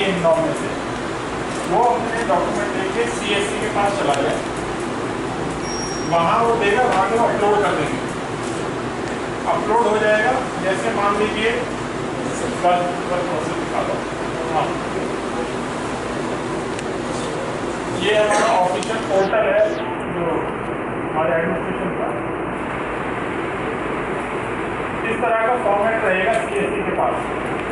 इन नौ में से, वो अपने डॉक्यूमेंट लेके सीएससी के पास चला जाए वहाँ वो देगा, वहाँ के अपलोड कर देंगे। अपलोड हो जाएगा, जैसे मान लीजिए हाँ। ये हमारा ऑफिशियल पोर्टल है, जो हमारे एडमिनिस्ट्रेशन का। इस तरह का फॉर्मेट रहेगा सीएससी के पास